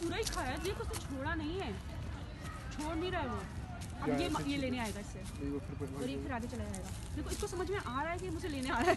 पूरा ही खाया देखो तो उसने छोड़ा नहीं है। छोड़ नहीं रहा है वो। अब ये ये लेने आएगा इससे। और ये फिर आगे चला जाएगा। देखो इसको समझ में आ रहा है कि मुझे लेने आ रहा है।